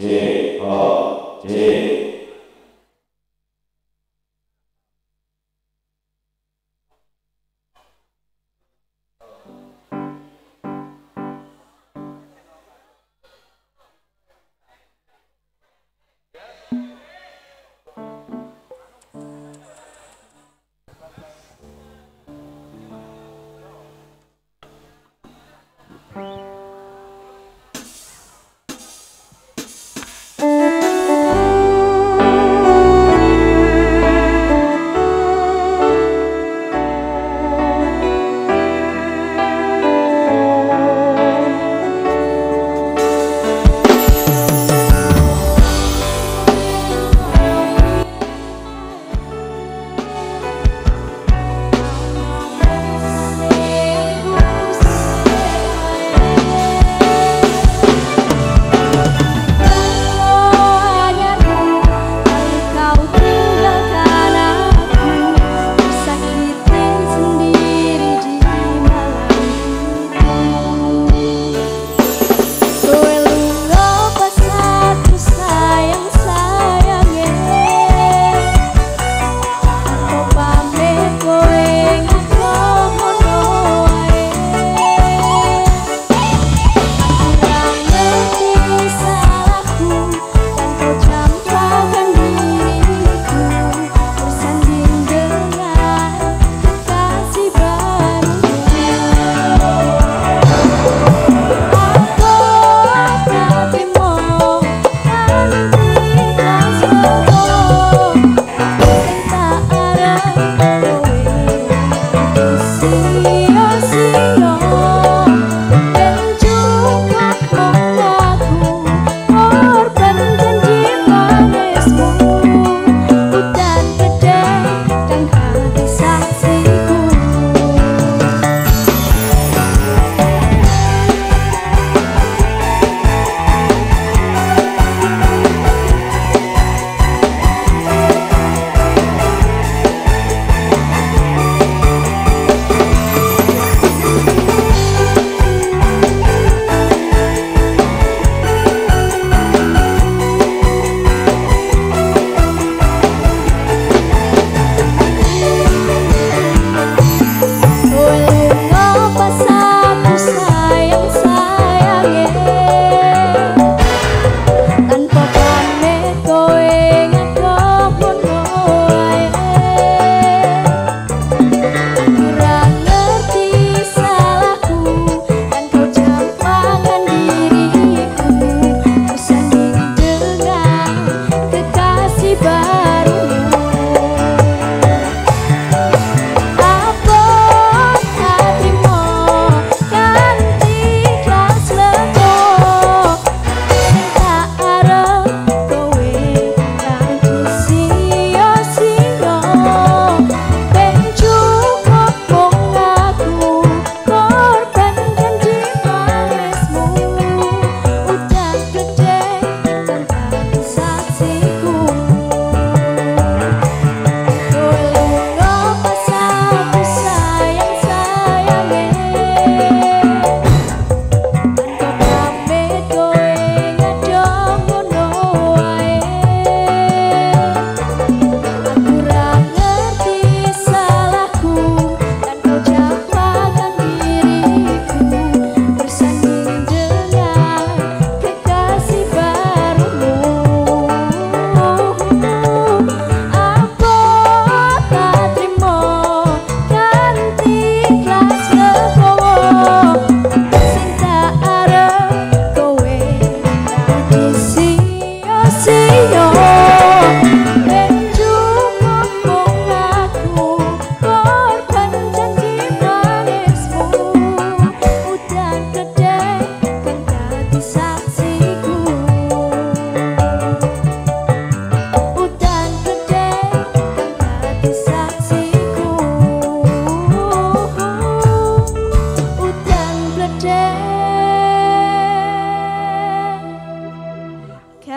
제어제 Thank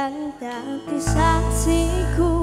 yang tak disaksiku